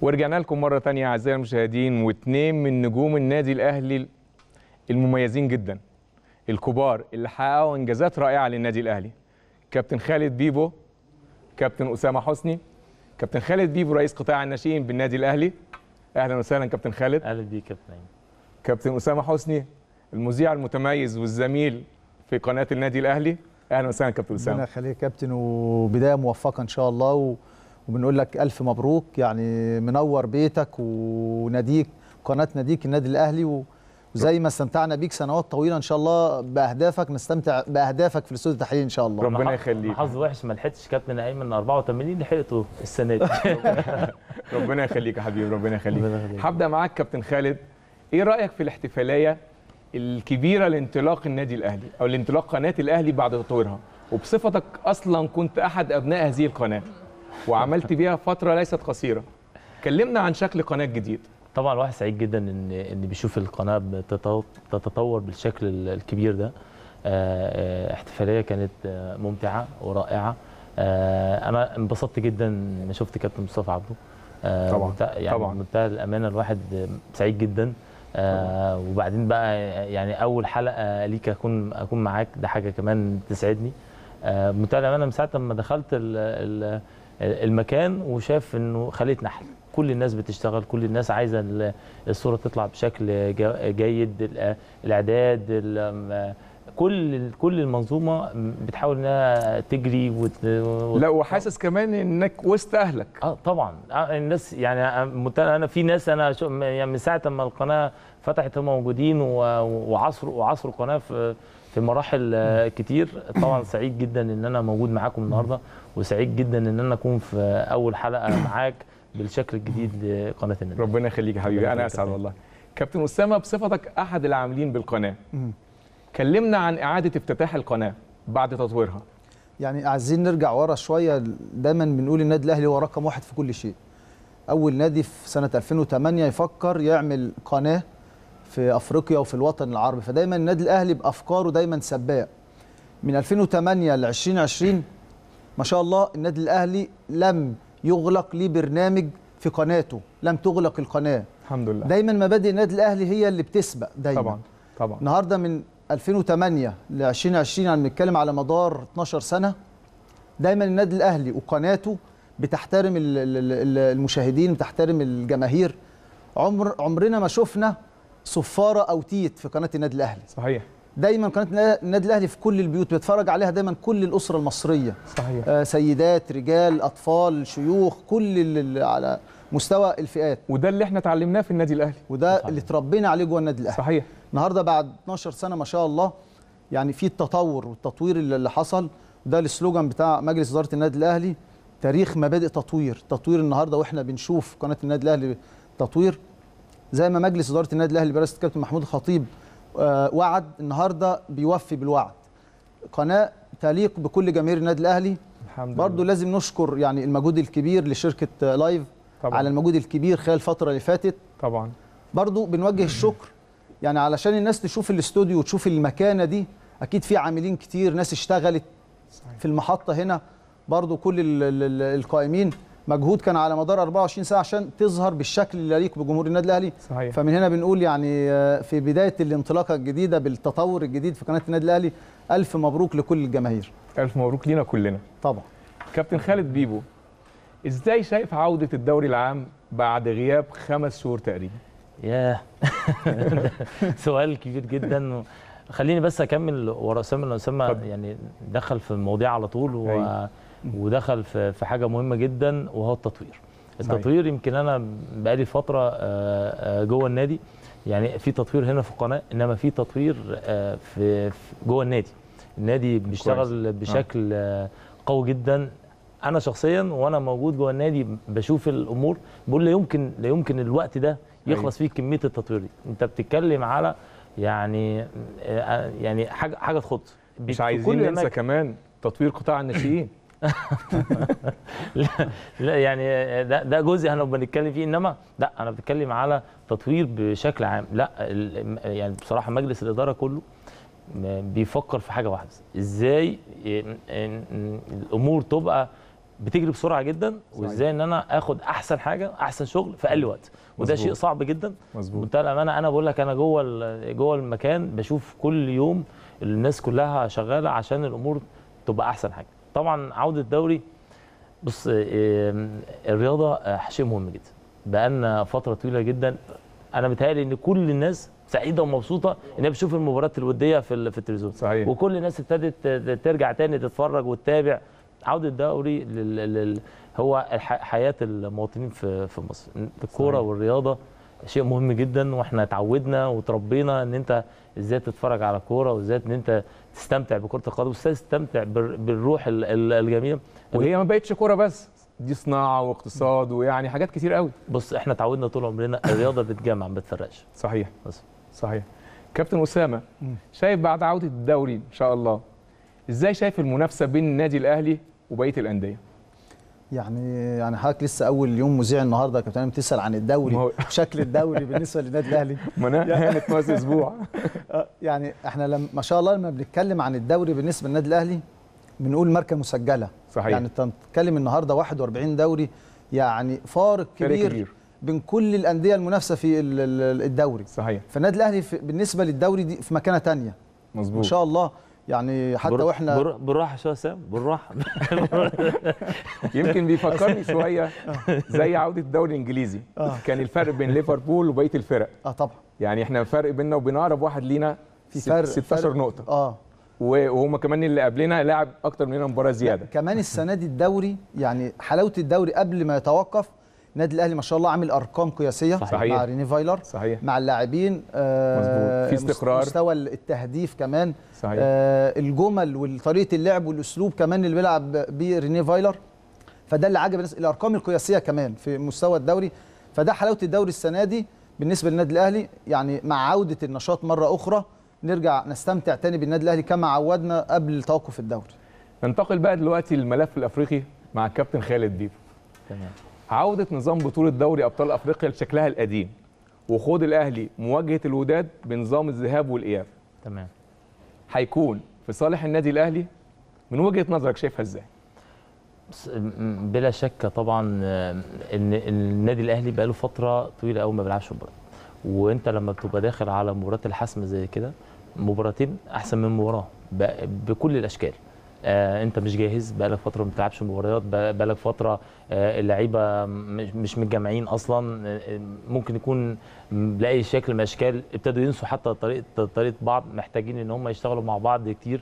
ورجعنا لكم مرة تانية أعزائي المشاهدين واثنين من نجوم النادي الأهلي المميزين جدا الكبار اللي حققوا إنجازات رائعة للنادي الأهلي. كابتن خالد بيبو كابتن أسامة حسني كابتن خالد بيبو رئيس قطاع الناشئين بالنادي الأهلي. أهلا وسهلا كابتن خالد. أهلا بيك يا كابتن. كابتن أسامة حسني المذيع المتميز والزميل في قناة النادي الأهلي. أهلا وسهلا كابتن ربنا أسامة يخليك يا كابتن وبداية موفقة إن شاء الله و... وبنقول لك ألف مبروك. يعني منور بيتك وناديك قناة ناديك النادي الأهلي. و... وزي ما استمتعنا بيك سنوات طويلة إن شاء الله بأهدافك نستمتع بأهدافك في الاستوديو التحليلي إن شاء الله. ربنا يخليك. حظ وحش ما لحقتش كابتن ايمن 84 لحقته السنة دي. ربنا يخليك يا حبيبي ربنا يخليك. ربنا يخليك. هبدأ معاك كابتن خالد. إيه رأيك في الاحتفالية الكبيرة لانطلاق النادي الأهلي أو لانطلاق قناة الأهلي بعد تطويرها؟ وبصفتك أصلا كنت أحد أبناء هذه القناة. وعملت بيها فترة ليست قصيرة. كلمنا عن شكل قناة جديد. طبعا الواحد سعيد جدا ان إن بيشوف القناة بتتطو- تتطور بالشكل ال- الكبير ده. آه، آه، احتفالية كانت آه، ممتعة ورائعة. أنا انبسطت جدا إن شفت كابتن مصطفى عبده. طبعاً، منتهى- يعني طبعاً. منتهى الامانه الواحد سعيد جدا. آه، وبعدين بقى يعني أول حلقة ليك اكون أكون معاك. ده حاجة كمان تسعدني. آه، بمنتهى الامانه من ساعة ما دخلت ال- ال- المكان وشاف إنه خليه نحل. كل الناس بتشتغل كل الناس عايزة ال- الصورة تطلع بشكل جيد ال- الإعداد ال- كل كل المنظومة بتحاول إنها تجري وت... لا وحاسس كمان إنك وسط أهلك. آه طبعا. آه، الناس يعني مت- أنا في ناس أنا يعني من ساعة ما القناة فتحت هم موجودين وعصروا وعصروا القناة في في مراحل آه، كتير. طبعا سعيد جدا إن أنا موجود معاكم النهارده. وسعيد جدا إن أنا أكون في أول حلقة معاك بالشكل الجديد لقناة النادي ربنا يخليك يا حبيبي أنا أسعد والله. كابتن أسامة بصفتك أحد العاملين بالقناة. كلمنا عن إعادة افتتاح القناة بعد تطويرها. يعني عايزين نرجع ورا شوية. دايما بنقول النادي الأهلي هو رقم واحد في كل شيء. أول نادي في سنة 2008 يفكر يعمل قناة في أفريقيا وفي الوطن العربي. فدايما النادي الأهلي بأفكاره دايما سباق. من 2008 ل 2020 ما شاء الله النادي الأهلي لم يغلق ليه برنامج في قناته لم تغلق القناة. الحمد لله. دايما مبادئ النادي الأهلي هي اللي بتسبق دايما. طبعا طبعا. النهارده من 2008 ل 2020 يعني بنتكلم على مدار 12 سنة دايما النادي الأهلي وقناته بتحترم ال- ال- ال- المشاهدين بتحترم الجماهير. عمر عمرنا ما شفنا صفارة أو تيت في قناة النادي الأهلي. صحيح. دايما قناة النادي الأهلي في كل البيوت بيتفرج عليها دايما كل الأسرة المصرية. صحيح. آه، سيدات رجال أطفال شيوخ كل ال- ال- على مستوى الفئات. وده اللي إحنا اتعلمناه في النادي الأهلي. وده صحيح. اللي اتربينا عليه جوه النادي الأهلي. صحيح. النهارده بعد 12 سنة ما شاء الله يعني في التطور والتطوير اللي اللي حصل ده السلوجان بتاع مجلس إدارة النادي الأهلي تاريخ مبادئ تطوير. تطوير النهارده وإحنا بنشوف قناة النادي الأهلي تطوير زي ما مجلس إدارة النادي الأهلي برئاسه الكابتن محمود الخطيب وعد النهارده بيوفي بالوعد. قناة تليق بكل جماهير النادي الأهلي. الحمد برضو لله. لازم نشكر يعني المجهود الكبير لشركة آه، لايف طبعا. على المجهود الكبير خلال الفترة اللي فاتت. طبعا. برضو بنوجه الشكر يعني علشان الناس تشوف الاستوديو وتشوف المكانة دي. أكيد في عاملين كتير ناس اشتغلت صحيح. في المحطة هنا. برضو كل ال ال ال القائمين مجهود كان على مدار 24 ساعة عشان تظهر بالشكل اللي يليق بجمهور النادي الأهلي. صحيح. فمن هنا بنقول يعني آه، في بداية الانطلاقة الجديدة بالتطور الجديد في قناة النادي الأهلي ألف مبروك لكل الجماهير. ألف مبروك لينا كلنا. طبعا. كابتن خالد بيبو إزاي شايف عودة الدوري العام بعد غياب خمس شهور تقريبا؟ ياه. سؤال كبير جدا. خليني بس أكمل ورا اسامه لأن اسامه. يعني دخل في المواضيع على طول و... أيوة. ودخل في حاجة مهمة جدا وهو التطوير. صحيح. التطوير يمكن أنا بقالي فترة آه، آه، جوه النادي. يعني في تطوير هنا في القناة إنما في تطوير آه، في جوه النادي. النادي بيشتغل بشكل قوي جدا. أنا شخصيا وأنا موجود جوه النادي بشوف الأمور بقول لا يمكن لا يمكن الوقت ده يخلص فيه كمية التطوير دي. أنت بتتكلم على يعني يعني حاجة حاجة تخض. مش عايزين ننسى. كمان تطوير قطاع الناشئين. لا, يعني ده ده جزء هنبقى بنتكلم فيه انما لا أنا بتكلم على تطوير بشكل عام. لا يعني بصراحة مجلس الإدارة كله بيفكر في حاجة واحدة. إزاي الأمور تبقى بتجري بسرعة جدا وإزاي إن أنا آخد أحسن حاجة أحسن شغل في أقل وقت. وده مظبوط. شيء صعب جدا. مظبوط. بمنتهى الأمانة أنا بقول لك أنا جوه جوه المكان بشوف كل يوم الناس كلها شغالة عشان الأمور تبقى أحسن حاجة. طبعا عودة الدوري بص إيه، الرياضة آه، شيء مهم جدا. بقالنا فترة طويلة جدا. أنا متهيألي إن كل الناس سعيدة ومبسوطة إن هي بتشوف المباريات الودية في في التلفزيون. صحيح. وكل الناس ابتدت ترجع تاني تتفرج وتتابع. عودة الدوري لل... لل... هو الح... حياة المواطنين في في مصر. الكورة. والرياضة شيء مهم جدا وإحنا اتعودنا وتربينا إن أنت إزاي تتفرج على كورة وإزاي إن أنت تستمتع بكرة القدم تستمتع بال- بالروح ال- ال- الجميلة. وهي ما بقتش كورة بس دي صناعة واقتصاد ويعني حاجات كتير قوي. بص إحنا اتعودنا طول عمرنا الرياضة بتجمع ما بتفرقش. صحيح. بس. صحيح. كابتن أسامة. شايف بعد عودة الدوري إن شاء الله إزاي شايف المنافسة بين النادي الأهلي وبقية الأندية؟ يعني يعني حضرتك لسه أول يوم مذيع النهارده كابتن بتسال عن الدوري شكل الدوري بالنسبة للنادي الأهلي. ما أنا هانت ناقص أسبوع. آه، يعني إحنا لما ما شاء الله لما بنتكلم عن الدوري بالنسبة للنادي الأهلي بنقول ماركة مسجلة. صحيح. يعني أنت بتتكلم النهارده 41 دوري يعني فارق كبير, كبير. بين كل الأندية المنافسة في ال- ال- الدوري. صحيح. فالنادي الأهلي بالنسبة للدوري دي في مكانة ما مظبوط. شاء الله يعني حتى بر- وإحنا بر- بالراحة شوية يا سام بالراحة. يمكن بيفكرني شوية زي عودة الدوري الإنجليزي. آه. كان الفرق بين ليفربول وبقية الفرق. آه طبعا. يعني إحنا فرق بيننا وبين أقرب واحد لينا في فرق 16 فرق. نقطة. آه. و- وهم كمان اللي قبلنا لعب أكتر مننا مباراة زيادة. كمان السنة دي الدوري يعني حلاوة الدوري قبل ما يتوقف النادي الأهلي ما شاء الله عامل أرقام قياسية صحيح. مع ريني فايلر صحيح. مع اللاعبين آه مظبوط. في استقرار. مستوى التهديف كمان. صحيح. آه الجمل وطريقه اللعب والأسلوب كمان اللي بيلعب بيه ريني فايلر. فده اللي عجب الناس. الأرقام القياسية كمان في مستوى الدوري. فده حلاوة الدوري السنة دي بالنسبة للنادي الأهلي. يعني مع عودة النشاط مرة أخرى نرجع نستمتع تاني بالنادي الأهلي كما عودنا قبل توقف الدوري. ننتقل بقى دلوقتي للملف الأفريقي مع الكابتن خالد بيبو. تمام. عودة نظام بطولة دوري أبطال أفريقيا لشكلها القديم وخوض الأهلي مواجهة الوداد بنظام الذهاب والإياب. تمام. هيكون في صالح النادي الأهلي؟ من وجهة نظرك شايفها إزاي؟ بلا شك طبعا آه، إن النادي الأهلي بقاله فترة طويلة قوي ما بيلعبش مباراة. وأنت لما بتبقى داخل على مباراة الحسم زي كده مباراتين أحسن من مباراة بكل الأشكال. آه انت مش جاهز بقالك فترة ما بتلعبش مباريات بق- بقالك فترة آه اللعيبة مش متجمعين أصلا آه، آه، ممكن يكون لأي شكل من الأشكال ابتدوا ينسوا حتى طريقه طريقة بعض محتاجين إن هم يشتغلوا مع بعض كتير.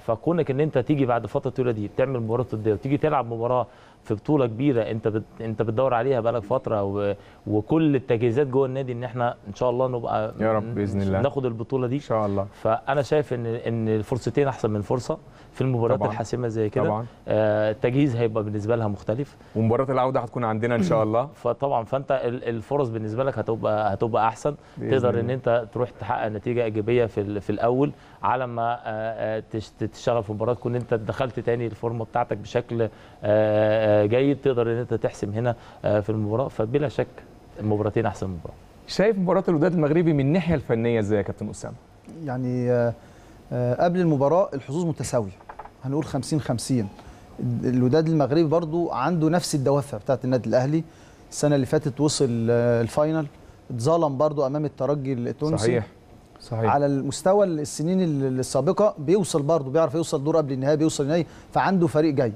فكونك إن أنت تيجي بعد فترة طويلة دي بتعمل مباراة وديه وتيجي تلعب مباراة في بطولة كبيرة أنت بت... أنت بتدور عليها بقالك فترة و... وكل التجهيزات جوه النادي إن إحنا إن شاء الله نبقى يا رب بإذن الله. ناخد البطولة دي. إن شاء الله. فأنا شايف ان إن الفرصتين أحسن من فرصة. في المباريات. الحاسمة زي كده طبعا. آه، التجهيز هيبقى بالنسبة لها مختلف. ومباراة العودة هتكون عندنا إن شاء الله. فطبعا فأنت ال- الفرص بالنسبة لك هتبقى هتبقى أحسن. تقدر. إن أنت تروح تحقق نتيجة إيجابية في في الأول على ما آه، آه، تش- تشتغل في مباراة تكون أنت دخلت تاني الفورمة بتاعتك بشكل آه، آه، جيد. تقدر إن أنت تحسم هنا آه، في المباراة. فبلا شك المباراتين أحسن مباراة. شايف مباراة الوداد المغربي من الناحية الفنية إزاي يا كابتن أسامة؟ يعني قبل المباراة الحظوظ متساوية. هنقول 50 50 الوداد المغربي برضو عنده نفس الدوافع بتاعت النادي الأهلي. السنة اللي فاتت وصل آه، الفاينل. اتظلم برضو أمام الترجي التونسي صحيح. صحيح. على المستوى السنين ال- السابقة بيوصل برضو بيعرف يوصل دور قبل النهائي بيوصل النهائي فعنده فريق جيد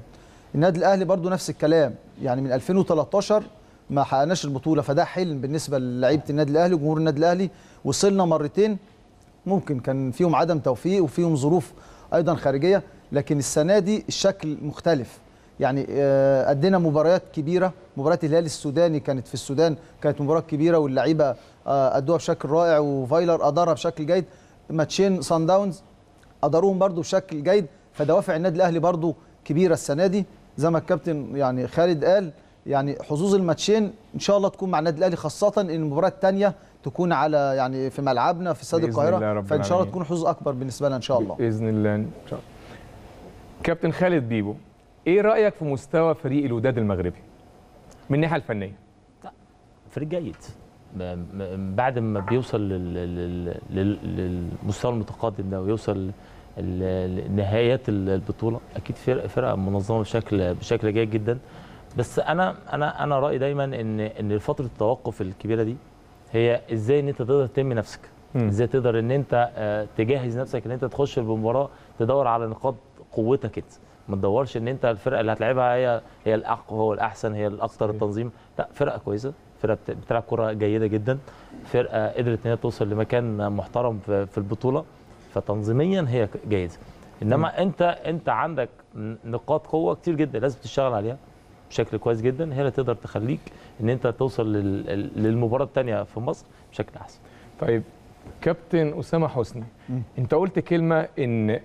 النادي الأهلي برضو نفس الكلام. يعني من 2013 ما حققناش البطولة فده حلم بالنسبة للعيبة النادي الأهلي وجمهور النادي الأهلي. وصلنا مرتين ممكن كان فيهم عدم توفيق وفيهم ظروف أيضا خارجية. لكن السنة دي الشكل مختلف. يعني آه، ادينا مباريات كبيرة. مباراه الهلال السوداني كانت في السودان كانت مباراة كبيرة واللعيبة آه، أدوها بشكل رائع وفايلر أدارها بشكل جيد. ماتشين سان داونز أداروهم برضو بشكل جيد. فدوافع النادي الأهلي برضو كبيرة السنة دي. زي ما الكابتن يعني خالد قال يعني حظوظ الماتشين إن شاء الله تكون مع النادي الأهلي خاصة إن المباراة الثانية تكون على يعني في ملعبنا في استاد القاهرة. فإن شاء الله. تكون حظوظ أكبر بالنسبة لنا إن شاء الله. بإذن الله. إن شاء الله. كابتن خالد بيبو إيه رأيك في مستوى فريق الوداد المغربي؟ من الناحية الفنية فريق جيد بعد ما بيوصل لل- لل- لل- للمستوى المتقدم ده ويوصل ال- ال- نهايات ال- البطولة أكيد فرقة منظمة بشكل بشكل جيد جدا بس أنا أنا أنا رأيي دايما ان إن فترة التوقف الكبيرة دي هي إزاي إن أنت تقدر تنمي نفسك. إزاي تقدر إن أنت آه، تجهز نفسك إن أنت تخش بمباراه تدور على نقاط قوتك انت. ما تدورش ان انت الفرقة اللي هتلعبها هي هي الأقوى هو الأحسن هي الاكثر. التنظيم لا فرقة كويسة. فرقة بت- بتلعب كرة جيدة جدا. فرقة قدرت إن هي توصل لمكان محترم في البطولة. فتنظيميا هي جيده إنما أنت أنت عندك نقاط قوة كتير جدا لازم تشتغل عليها بشكل كويس جدا. هي اللي تقدر تخليك إن أنت توصل لل- للمباراة الثانية في مصر بشكل أحسن. طيب كابتن أسامة حسني. أنت قلت كلمة إن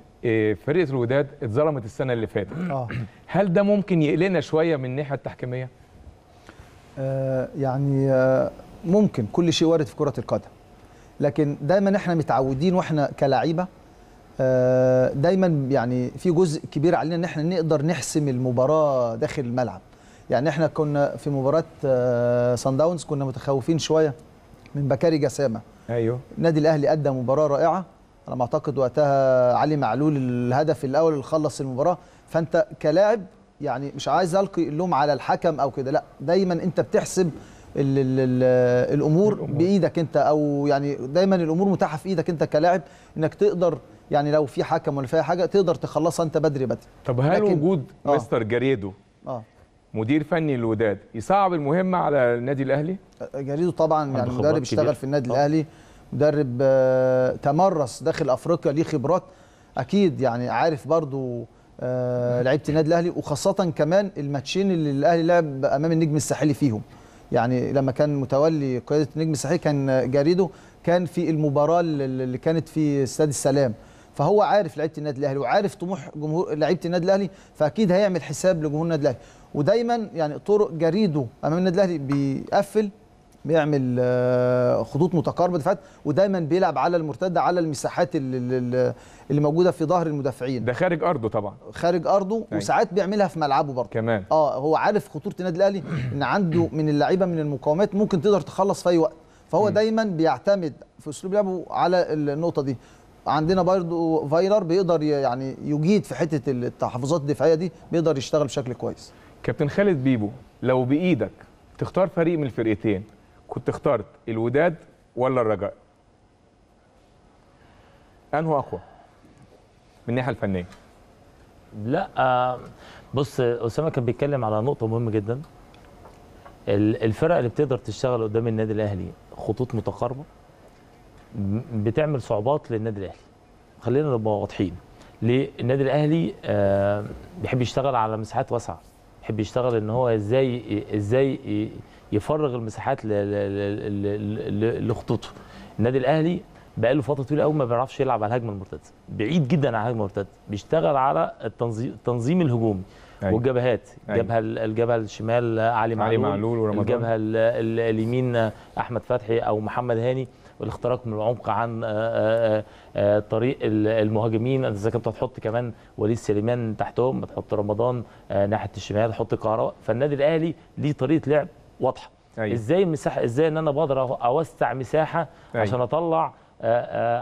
فرقة الوداد اتظلمت السنة اللي فاتت. آه. هل ده ممكن يقلقنا شوية من الناحية التحكيمية؟ آه، يعني آه، ممكن كل شيء وارد في كرة القدم. لكن دايما إحنا متعودين وإحنا كلاعيبة آه، دايما يعني في جزء كبير علينا إن إحنا نقدر نحسم المباراة داخل الملعب. يعني إحنا كنا في مباراة سان داونز كنا متخوفين شوية من بكاري جسامة. أيوه. النادي الأهلي أدى مباراة رائعة. على ما اعتقد وقتها علي معلول الهدف الأول اللي خلص المباراة فأنت كلاعب يعني مش عايز ألقي اللوم على الحكم أو كده لا دايما أنت بتحسب ال ال ال الأمور, الأمور. بإيدك أنت أو يعني دايما الأمور متاحة في إيدك أنت كلاعب إنك تقدر يعني لو في حكم ولا في حاجة تقدر تخلصها أنت بدري بدري طب هل وجود آه. مستر جاريدو آه مدير فني للوداد يصعب المهمة على النادي الأهلي جريدو طبعا يعني مدرب. اشتغل في النادي آه. الأهلي مدرب آه، تمرس داخل أفريقيا ليه خبرات. أكيد يعني عارف برضو آه، لعيبة النادي الأهلي وخاصة كمان الماتشين اللي الأهلي لعب أمام النجم الساحلي فيهم. يعني لما كان متولي قيادة النجم الساحلي كان جاريدو كان في المباراة اللي كانت في استاد السلام. فهو عارف لعيبة النادي الأهلي وعارف طموح جمهور لعيبة النادي الأهلي فأكيد هيعمل حساب لجمهور النادي الأهلي. ودايما يعني طرق جريده أمام النادي الأهلي بيقفل بيعمل آه، خطوط متقاربة دفاعات ودايما بيلعب على المرتدة على المساحات اللي, اللي موجودة في ظهر المدافعين. ده خارج أرضه طبعا. خارج أرضه أيوة. وساعات بيعملها في ملعبه برضه. كمان. آه هو عارف خطورة النادي الأهلي إن عنده من اللعيبة من المقاومات ممكن تقدر تخلص في أي وقت. فهو م. دايما بيعتمد في أسلوب لعبه على النقطة دي. عندنا برضه فايلر بيقدر يعني يجيد في حتة التحفظات الدفاعية دي بيقدر يشتغل بشكل كويس. كابتن خالد بيبو لو بإيدك تختار فريق من الفرقتين كنت اخترت الوداد ولا الرجاء؟ انه أقوى؟ من الناحية الفنية. لا آه، بص أسامة كان بيتكلم على نقطة مهمة جدا. ال- الفرق اللي بتقدر تشتغل قدام النادي الأهلي خطوط متقاربة بتعمل صعوبات للنادي الأهلي. خلينا نبقى واضحين. ليه؟ النادي الأهلي آه، بيحب يشتغل على مساحات واسعة. بيحب يشتغل إن هو إزاي إزاي يفرغ المساحات لخطوطه. النادي الأهلي بقاله فترة طويلة قوي ما بيعرفش يلعب على الهجمة المرتدة. بعيد جدا عن الهجمة المرتدة. بيشتغل على التنظيم التنظيم الهجومي أيوة. والجبهات. أيوة. الجبهه الجبهة الشمال علي معلول, علي معلول. ورمضان. الجبهة ال- ال- اليمين أحمد فتحي أو محمد هاني. والاختراق من العمق عن آه، آه، آه، طريق ال- المهاجمين. إذا كنت هتحط كمان وليد سليمان تحتهم تحط رمضان ناحية الشمال تحط كهرباء. فالنادي الأهلي ليه طريقة لعب واضحة أيوة. إزاي مساحة إزاي إن أنا بقدر أوسع مساحة أيوة. عشان أطلع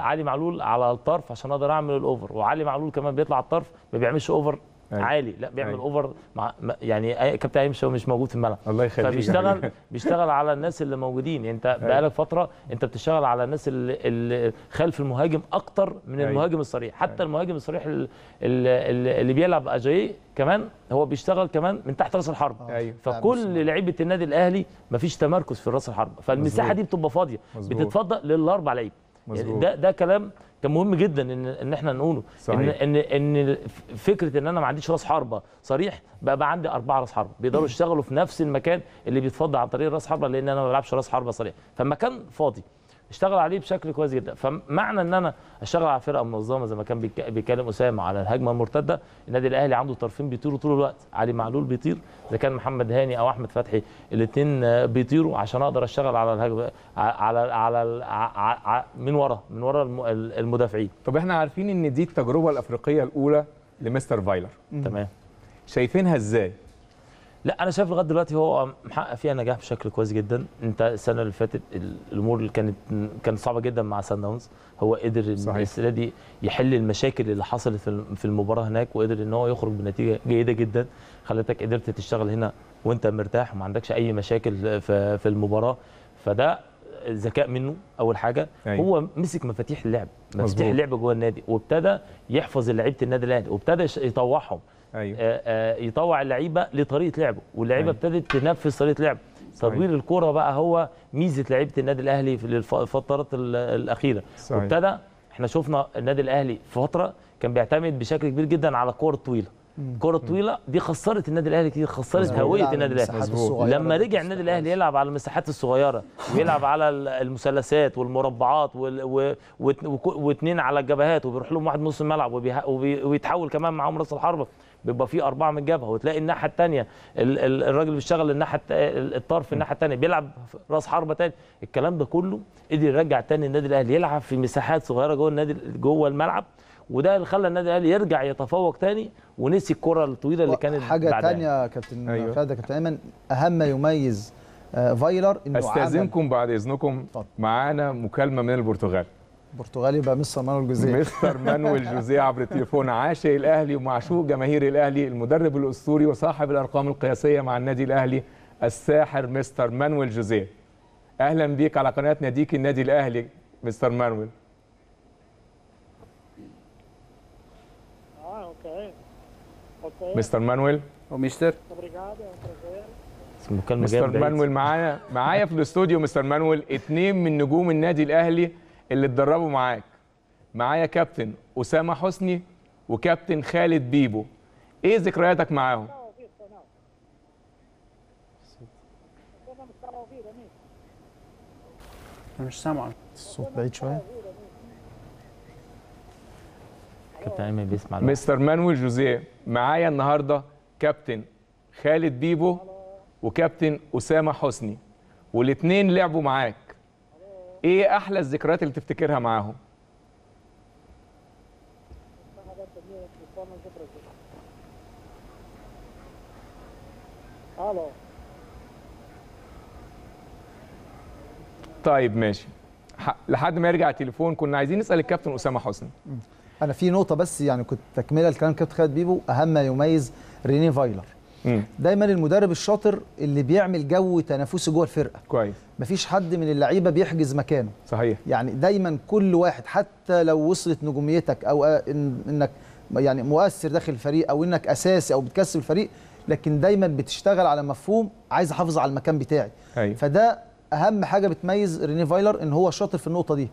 علي معلول على الطرف عشان أقدر أعمل ال over وعلي معلول كمان بيطلع على الطرف ما بيعملش over أيوة. عالي. لا بيعمل أيوة. اوفر مع يعني أي- كابتن ايمن شو مش موجود في الملعب. الله يخليك. فبيشتغل بيشتغل على الناس اللي موجودين. يعني أنت بقالك فترة أنت بتشتغل على الناس اللي, اللي خلف المهاجم أكتر من أيوة. المهاجم الصريح. حتى المهاجم الصريح ال- ال- اللي بيلعب أجاي كمان هو بيشتغل كمان من تحت راس الحرب أيوه فكل لعيبة النادي الأهلي مفيش تمركز في راس الحرب فالمساحة مظبوط. دي بتبقى فاضية. مظبوط. بتتفضل للأربع لعيبة. يعني مظبوط. ده ده كلام كان مهم جدا ان إن إحنا نقوله. صحيح. ان إن ان فكرة إن أنا ما عنديش راس حربة صريح بقى, بقى عندي أربعة راس حربة. بيقدروا يشتغلوا في نفس المكان اللي بيتفضل عن طريق راس حربة لأن أنا ما بلعبش راس حربة صريح. فالمكان فاضي. اشتغل عليه بشكل كويس جدا. فمعنى إن أنا أشتغل على فرقة منظمة زي ما كان بيتكلم أسامة على الهجمة المرتدة النادي الأهلي عنده طرفين بيطيروا طول الوقت. علي معلول بيطير إذا كان محمد هاني أو أحمد فتحي الاثنين بيطيروا عشان أقدر أشتغل على الهجمة على على على, على من ورا من ورا الم- المدافعين. طب إحنا عارفين إن دي التجربة الأفريقية الأولى لمستر فايلر. تمام. شايفينها إزاي؟ لا أنا شايف لغاية دلوقتي هو محقق فيها نجاح بشكل كويس جدا أنت السنة اللي فاتت ال- الأمور اللي كانت كانت صعبة جدا مع سان داونز هو قدر. السنة دي يحل المشاكل اللي حصلت في الم- في المباراة هناك وقدر إن هو يخرج بنتيجة جيدة جدا خلتك قدرت تشتغل هنا وأنت مرتاح وما عندكش أي مشاكل في المباراة فده ذكاء منه أول حاجة أيوة. هو مسك مفاتيح اللعب مفاتيح. اللعب جوه النادي وابتدى يحفظ لعيبة النادي الأهلي وابتدى يطوعهم أيوه. آه، آه، يطوع اللعيبة لطريقة لعبه واللعيبة أيوة. ابتدت تنفذ طريقة لعب تطوير الكره بقى هو ميزة لعيبة النادي الأهلي في الف- الفترات ال- الأخيرة. صحيح. وابتدى إحنا شفنا النادي الأهلي في فترة كان بيعتمد بشكل كبير جدا على الكور الطويله الكره الطويله دي خسرت النادي الأهلي كتير خسرت. هوية النادي الأهلي. لما رجع النادي الأهلي يلعب على المساحات الصغيرة ويلعب على ال- المثلثات والمربعات واثنين على الجبهات وبيروح لهم واحد نص الملعب وبيه- وبي- ويتحول كمان معاهم راس الحربه بيبقى في أربعة من الجبهه وتلاقي الناحية الثانية الراجل بيشتغل الناحية الت- الطرف الناحية الثانية بيلعب رأس حربة ثاني الكلام ده كله قدر يرجع تاني النادي الأهلي يلعب في مساحات صغيرة جوه النادي جوه الملعب وده اللي خلى النادي الأهلي يرجع يتفوق تاني ونسي الكرة الطويلة اللي كانت حاجة يا كابتن أيوة. يا كابتن أيمن أهم ما يميز آه، فايلر إنه أستأذنكم بعد إذنكم اتفضل. معانا مكالمة من البرتغال برتغالي بقى مستر مانويل جوزيه مستر مانويل جوزيه عبر التليفون عاشق الأهلي ومعشوق جماهير الأهلي المدرب الأسطوري وصاحب الأرقام القياسية مع النادي الأهلي الساحر مستر مانويل جوزيه أهلا بيك على قناة ناديك النادي الأهلي مستر مانويل. Ok. مستر مانويل ومستر مستر. مانويل معايا معايا في الاستوديو مستر مانويل اتنين من نجوم النادي الأهلي اللي اتدربوا معاك. معايا كابتن أسامة حسني وكابتن خالد بيبو. إيه ذكرياتك معاهم? أنا مش سامعك. الصوت بعيد شوية. كابتن ايمن بيسمع الوقت. مستر مانويل جوزيه معايا النهارده كابتن خالد بيبو وكابتن أسامة حسني. والاثنين لعبوا معاك. إيه أحلى الذكريات اللي تفتكرها معاهم? طيب ماشي. لحد ما يرجع التليفون كنا عايزين نسأل الكابتن أسامة حسني. أنا في نقطة بس يعني كنت تكملة الكلام كابتن خالد بيبو أهم ما يميز ريني فايلر. دايما المدرب الشاطر اللي بيعمل جو تنافسي جوه الفرقة. كويس. مفيش حد من اللعيبة بيحجز مكانه. صحيح. يعني دايما كل واحد حتى لو وصلت نجوميتك أو إن إنك يعني مؤثر داخل الفريق أو إنك أساسي أو بتكسب الفريق لكن دايما بتشتغل على مفهوم عايز أحافظ على المكان بتاعي. أيوه فده أهم حاجة بتميز ريني فايلر إن هو شاطر في النقطة دي.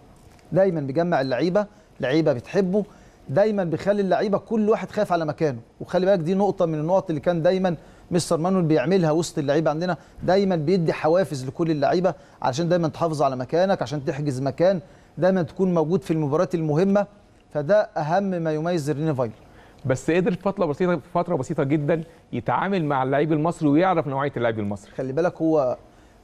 دايما بيجمع اللعيبة لعيبة بتحبه دايما بيخلي اللعيبة كل واحد خايف على مكانه. وخلي بالك دي نقطة من النقط اللي كان دايما مستر مانويل بيعملها وسط اللعيبة عندنا. دايما بيدي حوافز لكل اللعيبة علشان دايما تحافظ على مكانك عشان تحجز مكان دايما تكون موجود في المباريات المهمة. فده أهم ما يميز ريني فايلر. بس قدر في فترة بسيطة في فترة بسيطة جدا يتعامل مع اللعيب المصري ويعرف نوعية اللعيب المصري. خلي بالك هو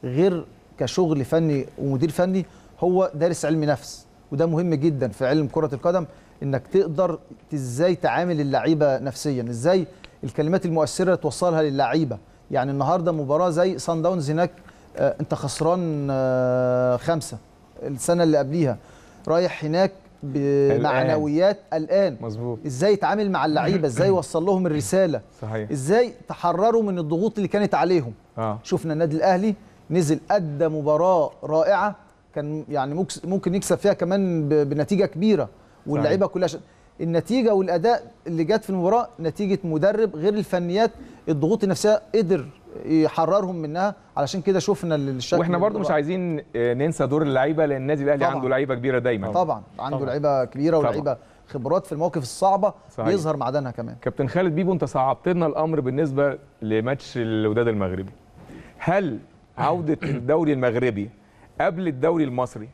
غير كشغل فني ومدير فني هو دارس علم نفس وده مهم جدا في علم كرة القدم. إنك تقدر إزاي تعامل اللعيبة نفسيا إزاي الكلمات المؤثرة توصلها للعيبة. يعني النهارده مباراة زي سان داونز هناك آه أنت خسران آه خمسة. السنة اللي قبليها رايح هناك بمعنويات الآن. مظبوط. إزاي يتعامل مع اللعيبة؟ إزاي يوصل لهم الرسالة؟ صحيح. إزاي تحرروا من الضغوط اللي كانت عليهم؟ آه. شفنا النادي الأهلي نزل أدى مباراة رائعة كان يعني ممكن يكسب فيها كمان بنتيجة كبيرة. واللعيبة كلها ش... النتيجة والأداء اللي جت في المباراة نتيجة مدرب غير الفنيات الضغوط النفسية قدر يحررهم منها علشان كده شفنا الشكل وإحنا برضو مش. عايزين آه، ننسى دور اللعيبة لأن النادي الأهلي. عنده لعيبة كبيرة دايما طبعا عنده. لعيبة كبيرة. ولعيبة خبرات في المواقف الصعبة صحيح. بيظهر معدنها كمان كابتن خالد بيبو أنت صعبت لنا الأمر بالنسبة لماتش الوداد المغربي هل عودة الدوري المغربي قبل الدوري المصري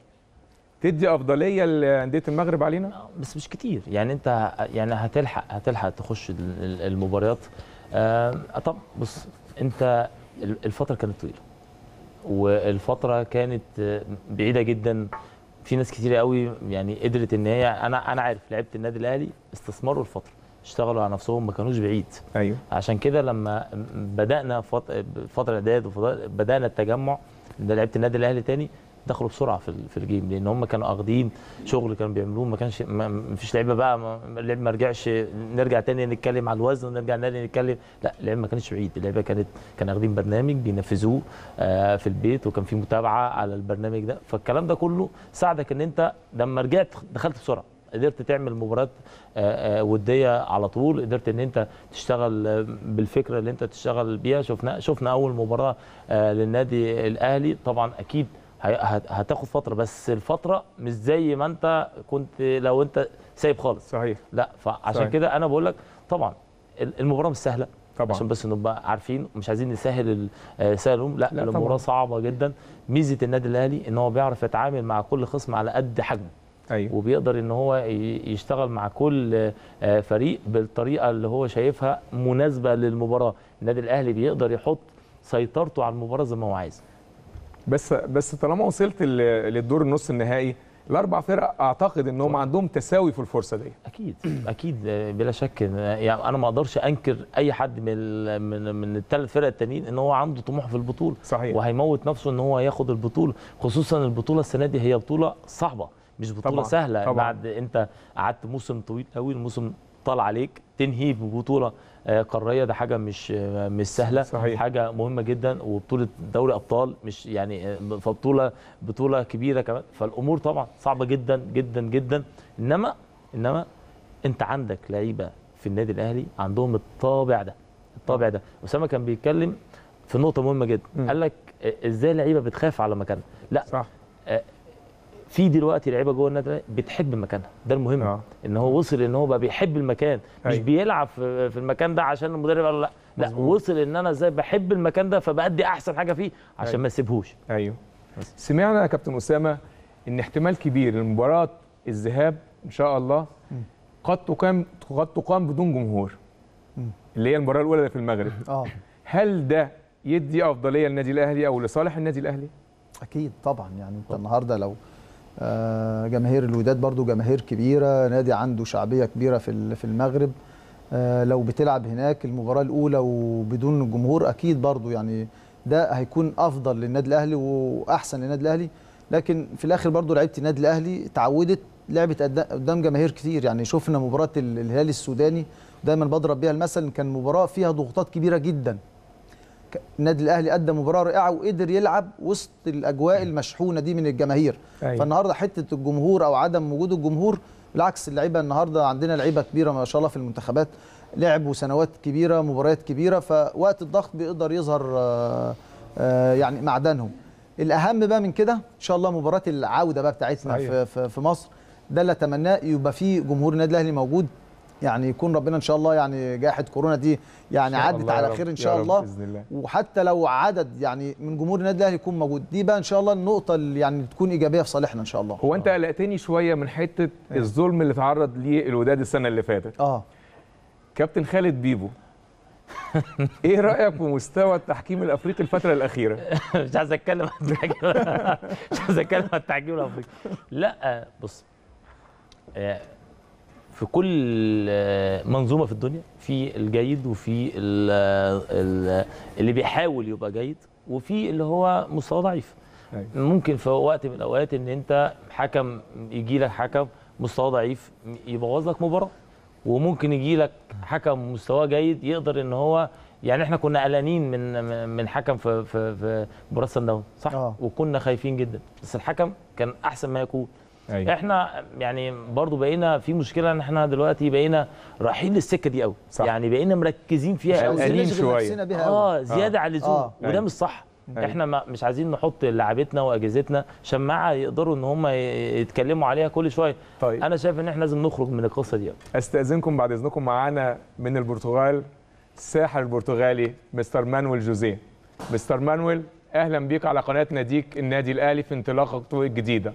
تدي أفضلية لأندية المغرب علينا؟ بس مش كتير. يعني أنت يعني هتلحق هتلحق تخش ال- ال- المباريات. آه طب بص أنت ال- الفترة كانت طويلة. والفترة كانت آه، بعيدة جدا. في ناس كتير قوي يعني قدرت إن هي أنا أنا عارف لعيبه النادي الأهلي استثمروا الفترة. اشتغلوا على نفسهم ما كانوش بعيد. أيوه. عشان كده لما بدأنا فت- فترة إعداد وبدانا التجمع ده لعيبه النادي الأهلي تاني. دخلوا بسرعة في في الجيم لأن هم كانوا واخدين شغل كانوا بيعملوه ما كانش ما فيش لعيبة بقى ما اللعيبه ما رجعش نرجع تاني نتكلم على الوزن ونرجع تاني نتكلم. لا اللعيبه ما كانتش بعيد اللعيبة كانت كانوا واخدين برنامج بينفذوه آه، في البيت وكان في متابعة على البرنامج ده. فالكلام ده كله ساعدك إن أنت لما رجعت دخلت بسرعة قدرت تعمل مباراة آه، آه، ودية على طول قدرت إن أنت تشتغل بالفكرة اللي أنت تشتغل بيها. شفنا شفنا أول مباراة للنادي الأهلي. طبعا أكيد هتاخد فترة بس الفترة مش زي ما انت كنت لو انت سايب خالص. صحيح. لا فعشان صحيح. كده أنا بقول لك طبعا ال- المباراة مش سهلة. طبعا. عشان بس نبقى عارفين مش عايزين نسهل آه، سهل الأمور. لا, لا المباراة. صعبة جدا. ميزة النادي الأهلي إن هو بيعرف يتعامل مع كل خصم على قد حجمه. أيوه. وبيقدر إن هو يشتغل مع كل آه، فريق بالطريقة اللي هو شايفها مناسبة للمباراة. النادي الأهلي بيقدر يحط سيطرته على المباراة زي ما هو عايز. بس بس طالما وصلت للدور النص النهائي الأربع فرق أعتقد إنهم عندهم تساوي في الفرصة دي. أكيد أكيد بلا شك يعني أنا ما أقدرش أنكر أي حد من ال- من من الثلاث فرق التانيين إن هو عنده طموح في البطولة. صحيح. وهيموت نفسه إن هو ياخد البطولة. خصوصا البطولة السنة دي هي بطولة صعبة مش بطولة طبعاً، سهلة. طبعاً. بعد أنت قعدت موسم طويل قوي الموسم طال عليك تنهي ببطولة قارية. ده حاجة مش آه، مش سهلة. صحيح. حاجة مهمة جدا. وبطولة دوري ابطال مش يعني آه، فبطولة بطولة كبيرة كمان. فالأمور طبعا صعبة جدا جدا جدا. إنما إنما أنت عندك لعيبة في النادي الأهلي عندهم الطابع ده الطابع ده. أسامة كان بيتكلم في نقطة مهمة جدا. مم. قال لك آه، إزاي اللعيبه بتخاف على مكانها؟ لا صح. في دلوقتي لعيبة جوه النادي بتحب مكانها. ده المهم. آه. إن هو وصل إن هو بقى بيحب المكان. مش أيوة. بيلعب في في المكان ده عشان المدرب قال لا. لا مظبوط. وصل إن أنا إزاي بحب المكان ده فبأدي أحسن حاجة فيه عشان أيوة. ما اسيبهوش أيوه. سمعنا يا كابتن أسامة إن احتمال كبير المباراه الذهاب إن شاء الله قد تقام قد تقام بدون جمهور. اللي هي المباراة الأولى اللي في المغرب. آه. هل ده يدي أفضلية للنادي الأهلي أو لصالح النادي الأهلي؟ أكيد طبعا. يعني أنت النهارده لو جماهير الوداد برضو جماهير كبيرة نادي عنده شعبية كبيرة في في المغرب. آه، لو بتلعب هناك المباراة الأولى وبدون الجمهور أكيد برضو يعني ده هيكون أفضل للنادي الأهلي وأحسن للنادي الأهلي. لكن في الآخر برضو لعيبة النادي الأهلي اتعودت لعبت قد- قدام جماهير كتير. يعني شفنا مباراة ال- الهلال السوداني دايما بضرب بيها المثل كان مباراة فيها ضغوطات كبيرة جدا. النادي الأهلي قدم مباراة رائعة وقدر يلعب وسط الأجواء المشحونة دي من الجماهير. أيوة. فالنهاردة حتة الجمهور أو عدم وجود الجمهور بالعكس اللعيبة النهارده عندنا لعيبة كبيرة ما شاء الله في المنتخبات. لعبوا سنوات كبيرة مباريات كبيرة فوقت الضغط بيقدر يظهر آه، آه، يعني معدنهم. الأهم بقى من كده إن شاء الله مباراة العودة بقى بتاعتنا في, في مصر. ده اللي أتمناه يبقى فيه جمهور النادي الأهلي موجود. يعني يكون ربنا إن شاء الله يعني جائحه كورونا دي يعني عدت على خير إن شاء الله. بإذن الله. وحتى لو عدد يعني من جمهور النادي الأهلي يكون موجود دي بقى إن شاء الله النقطة اللي يعني تكون إيجابية في صالحنا إن شاء الله. هو أنت قلقتني شوية من حتة الظلم اللي تعرض ليه الوداد السنة اللي فاتت. آه. كابتن خالد بيبو. إيه رأيك في مستوى التحكيم الأفريقي الفترة الأخيرة؟ مش عايز أتكلم عن التحكيم مش عايز أتكلم عن التحكيم الأفريقي. لا بص آه، في كل آه، منظومة في الدنيا في الجيد وفي ال- ال- اللي بيحاول يبقى جيد وفي اللي هو مستوى ضعيف أيوة. ممكن في وقت من الأوقات إن أنت حكم يجي لك حكم مستوى ضعيف يبوظ لك مباراة وممكن يجي لك حكم مستواه جيد يقدر إن هو يعني إحنا كنا قلقانين من من حكم في في في مباراة داونز صح آه. وكنا خايفين جدا بس الحكم كان أحسن ما يكون أيوه. إحنا يعني برضو بقينا في مشكلة إن إحنا دلوقتي بقينا رايحين للسكة دي قوي صح. يعني بقينا مركزين فيها قوي قوي آه زيادة على اللزوم. آه. وده أيوة. مش صح. أيوة. إحنا ما مش عايزين نحط لعبتنا وأجهزتنا. شماعة يقدروا إن هم يتكلموا عليها كل شوية. طيب. أنا شايف إن إحنا لازم نخرج من القصة دي أستأذنكم بعد إذنكم. معانا من البرتغال الساحر البرتغالي مستر مانويل جوزيه. مستر مانويل أهلا بيك على قناه ناديك النادي الأهلي في انطلاقته الجديدة.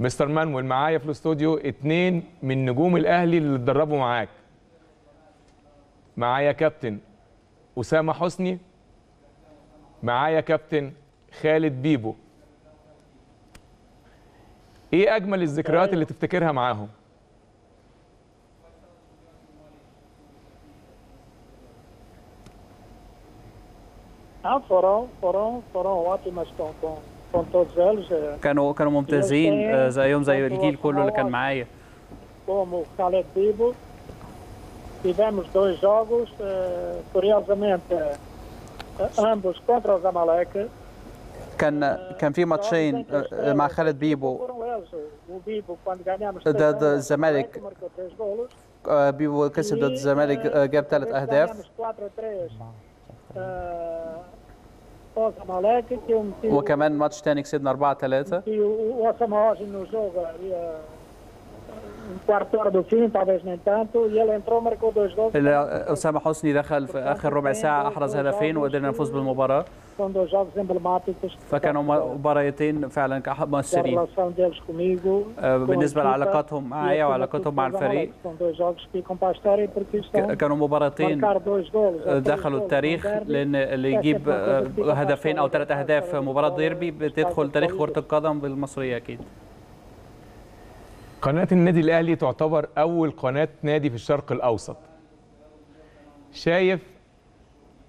مستر مانويل معايا في الاستوديو اتنين من نجوم الأهلي اللي اتدربوا معاك. معايا كابتن أسامة حسني معايا كابتن خالد بيبو. إيه أجمل الذكريات اللي تفتكرها معاهم؟ آه foram, foram, foram وقت ما Tom. كان طول كانوا كانوا ممتازين زيهم زي الجيل كله اللي كان معايا كومو خالد بيبو tivemos dois jogos curiosamente ambos contra o كان كان في ماتشين مع خالد بيبو ضد الزمالك بيبو كسب ضد الزمالك جاب ثلاث اهداف قاسم على كتي وكمان ماتش تاني كسبنا 4 3 وسمعوا انه شو quarto hora do fim, talvez nem tanto, e ele entrou, marcou dois gols. اسامه حسني دخل في اخر ربع ساعه احرز هدفين وقدرنا نفوز emblemáticos. فكانوا مباراتين فعلا مؤثرين equipa لعلاقاتهم de وعلاقاتهم مع الفريق كانوا مباراتين دخلوا التاريخ. لأن اللي يجيب هدفين أو ثلاث اهداف في مباراه ديربي بتدخل تاريخ كره القدم بالمصريه أكيد قناة النادي الأهلي تعتبر أول قناة نادي في الشرق الأوسط شايف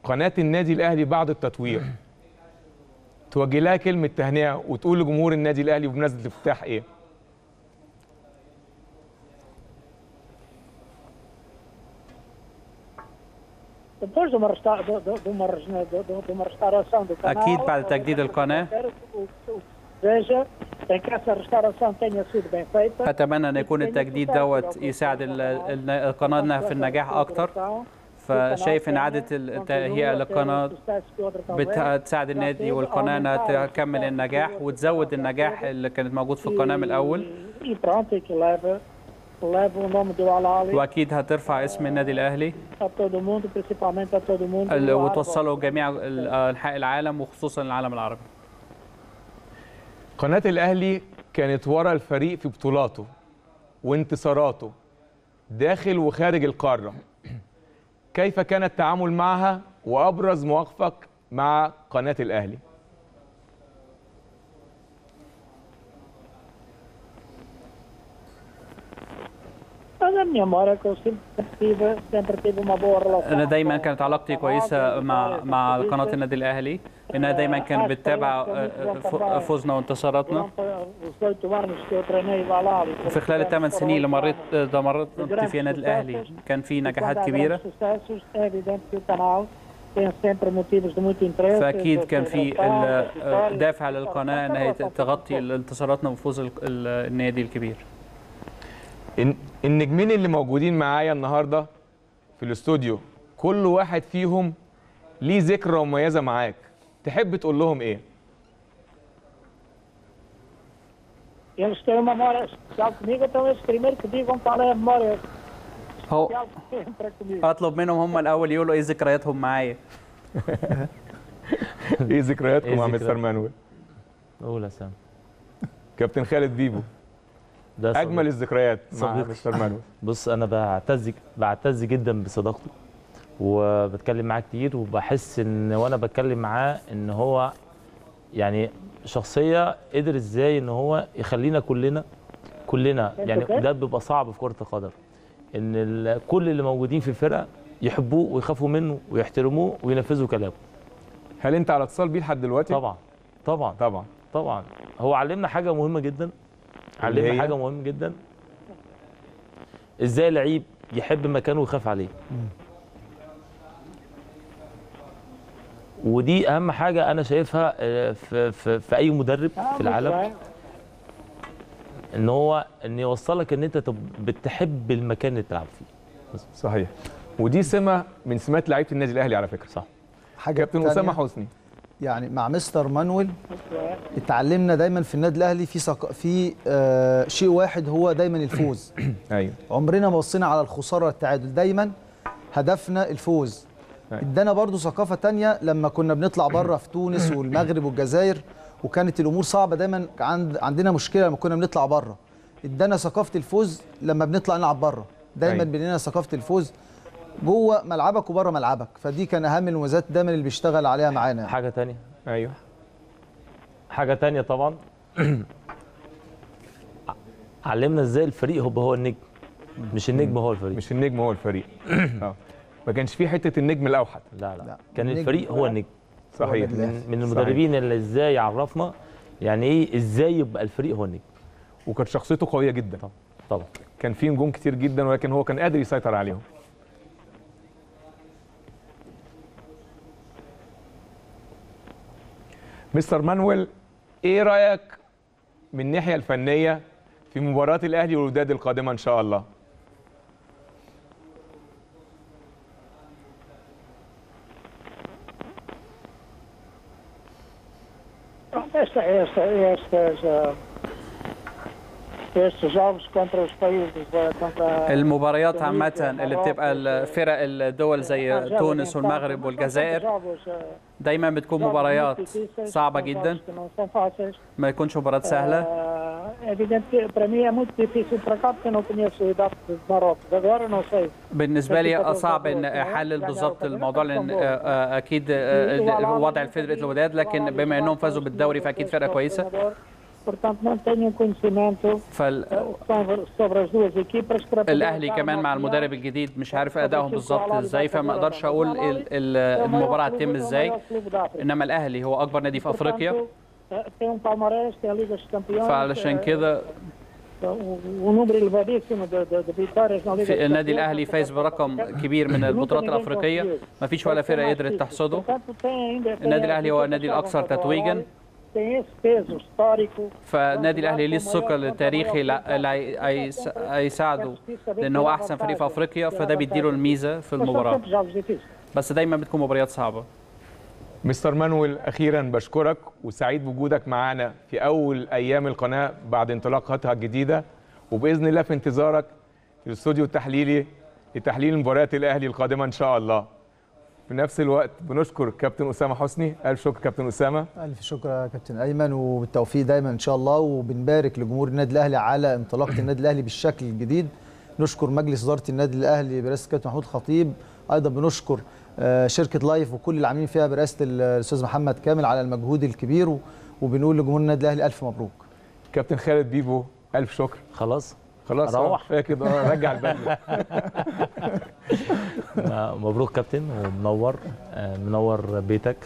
قناة النادي الأهلي بعد التطوير توجه لها كلمة تهنئة وتقول لجمهور النادي الأهلي بمناسبة الافتتاح إيه؟ أكيد بعد تجديد القناة. Que essa restauração tenha sido bem feita. أتمنى أن يكون التجديد دوت يساعد إنها في النجاح أكتر. فشايف إن اعاده التهيئه للقناه بتساعد النادي والقناة إنها تكمل النجاح وتزود النجاح اللي كانت موجود في القناة من الأول. وأكيد هترفع اسم النادي الأهلي. وتوصله جميع ال- أنحاء العالم وخصوصا العالم العربي. قناة الأهلي كانت ورا الفريق في بطولاته وانتصاراته داخل وخارج القارة. كيف كان التعامل معها وأبرز مواقفك مع قناة الأهلي؟ Sempre tive uma boa relação. أنا دايما كانت علاقتي كويسة مع مع قناة. النادي الأهلي انها دايما كانت بتتابع ف- فوزنا وانتصاراتنا. وفي خلال الثمان سنين اللي مريت ده مريت في النادي الأهلي كان في نجاحات كبيرة. فأكيد كان في. دافع للقناة ان هي تغطي انتصاراتنا وفوز ال- ال- النادي الكبير النجمين اللي موجودين معايا النهارده في الاستوديو كل واحد فيهم ليه ذكرى مميزه معاك. تحب تقول لهم إيه؟ Eles têm uma memória especial comigo, então eles primeiro que digam qual é a memória هو. أطلب منهم هم الأول يقولوا إيه ذكرياتهم معايا. إيه ذكرياتكم إيه مع ذكريات؟ مستر مانويل؟ قول يا سام كابتن خالد بيبو. ده صديق. أجمل الذكريات مع صديقي. مستر مانويل بص أنا بعتز بعتز جدا بصداقته وبتكلم معاه كتير وبحس إن وأنا بتكلم معاه إن هو يعني شخصية قدر إزاي إن هو يخلينا كلنا كلنا يعني ده بيبقى صعب في كرة القدم. إن كل اللي موجودين في الفرقة يحبوه ويخافوا منه ويحترموه وينفذوا كلامه. هل أنت على اتصال بيه لحد دلوقتي؟ طبعا. طبعا. طبعا. طبعا. هو علمنا حاجة مهمة جدا. علمنا؟ حاجة مهمة جدا. إزاي لعيب يحب مكانه ويخاف عليه. ودي أهم حاجة أنا شايفها آه، في, في, في أي مدرب Ah, في العالم. إن هو إن يوصلك إن أنت بتحب المكان اللي بتلعب فيه. صحيح. ودي سمة من سمات لعيبة النادي الأهلي على فكرة. صح. حاجة كابتن أسامة حسني. يعني مع مستر مانويل. اتعلمنا دايما في النادي الأهلي في سق... في آه شيء واحد هو دايما الفوز. أيوه. عمرنا ما بصينا على الخسارة والتعادل. دايما هدفنا الفوز. أيوة. ادانا برضو ثقافة تانية لما كنا بنطلع بره في تونس والمغرب والجزائر وكانت الأمور صعبة دايما. عند عندنا مشكلة لما كنا بنطلع بره. ادانا ثقافة الفوز لما بنطلع نلعب بره. دايما أيوة. بيدينا ثقافة الفوز. جوه ملعبك وبره ملعبك. فدي كان أهم المميزات دايما اللي بيشتغل عليها معانا. يعني. حاجة تانية؟ أيوه. حاجة تانية طبعا؟ علمنا إزاي الفريق هو هو النجم. مش النجم هو الفريق. مش النجم هو الفريق. آه. ما كانش في حتة النجم الأوحد. لا لا, لا. كان النجم. الفريق هو النجم. صحيح. من, من المدربين اللي إزاي عرفنا يعني إيه إزاي يبقى الفريق هو النجم. وكانت شخصيته قوية جدا. طبعا. كان في نجوم كتير جدا ولكن هو كان قادر يسيطر عليهم. مستر مانويل إيه رأيك من الناحية الفنية في مباراة الأهلي والوداد القادمة إن شاء الله؟ المباريات عامة اللي بتبقى الفرق الدول زي تونس والمغرب والجزائر دايما بتكون مباريات صعبة جدا. ما يكونش مباريات. Agora não sei. بالنسبة لي صعب إن أحلل بالظبط الموضوع لأن آه، آه، أكيد آه، وضع فرقة الوداد لكن بما إنهم فازوا بالدوري فأكيد فرقة كويسة Portanto, não tenho conhecimento فال sobre- as duas equipas الأهلي كمان مع. المدرب الجديد مش عارف ادائهم بالظبط إزاي فما أقدرش أقول ال- ال- المباراة هتتم إزاي. إنما الأهلي هو أكبر نادي في أفريقيا. Tem um. فعلشان eh, كده um في النادي. الأهلي فاز برقم كبير من البطولات الأفريقية. ما فيش ولا فرقة قدرت تحصده. النادي الأهلي هو النادي الاكثر تتويجا. Al-Ahly, tem esse peso histórico فالنادي الأهلي ليه الثقه التاريخي اللي هي- هيس- هيساعده لأن هو أحسن فريق في أفريقيا فده بيديله الميزة في المباراة. بس دايما بتكون مباريات صعبة. مستر مانويل أخيرا بشكرك وسعيد بوجودك معانا في أول أيام القناة بعد انطلاقتها الجديدة. وبإذن الله في انتظارك في الاستوديو التحليلي لتحليل مباريات الأهلي القادمة إن شاء الله. في نفس الوقت بنشكر كابتن أسامة حسني. ألف شكر كابتن أسامة. ألف شكر يا كابتن أيمن وبالتوفيق دايما إن شاء الله. وبنبارك لجمهور النادي الأهلي على انطلاقة النادي الأهلي بالشكل الجديد. نشكر مجلس إدارة النادي الأهلي برئاسة الكابتن محمود خطيب. أيضا بنشكر آه، شركة لايف وكل اللي عاملين فيها برئاسة الأستاذ محمد كامل على المجهود الكبير و- وبنقول لجمهور النادي الأهلي ألف مبروك. كابتن خالد بيبو ألف شكر. خلاص. خلاص أروح. آه، كفاية كده آه، رجع البدلة. مبروك كابتن ومنور آه، منور بيتك.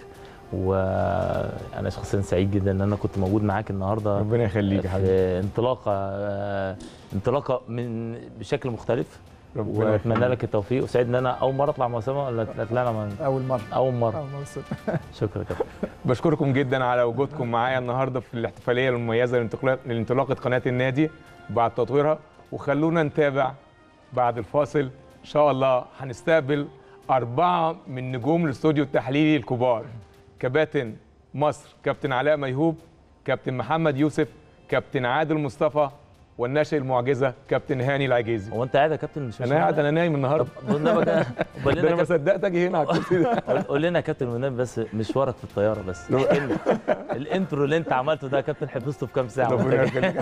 وأنا شخصيا سعيد جدا إن أنا كنت موجود معاك النهارده ربنا يخليك يا حبيبي. في انطلاقة آه، انطلاقة من بشكل مختلف. ربنا واتمنى. لك التوفيق. وسعيد إن أنا أول مرة أطلع مع اسامه ولا طلعنا مع أول مرة. أول مرة. أول مرة صدق. شكرا يا كابتن. بشكركم جدا على وجودكم معايا النهارده في الاحتفالية المميزة لانطلاق- لانطلاقة قناة النادي بعد تطويرها. وخلونا نتابع بعد الفاصل. إن شاء الله هنستقبل أربعة من نجوم الاستوديو التحليلي الكبار. كباتن مصر كابتن علاء ميهوب كابتن محمد يوسف كابتن عادل مصطفى والناشئ المعجزة كابتن هاني العجيزي. هو أنت قاعد يا كابتن؟ مش أنا قاعد أنا نايم النهارده. طب قول لنا بقى قول لنا أنا ما صدقت أجي هنا على الكرسي ده. قول- لنا يا كابتن والنبي بس مشوارك في الطيارة بس. ال intro اللي أنت عملته ده يا كابتن حفظته في كام ساعة؟ ربنا يخليك.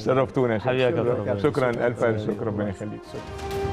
شرفتونا يا كابتن، شكرا. ألف ألف شكر ربنا يخليك. شكرا.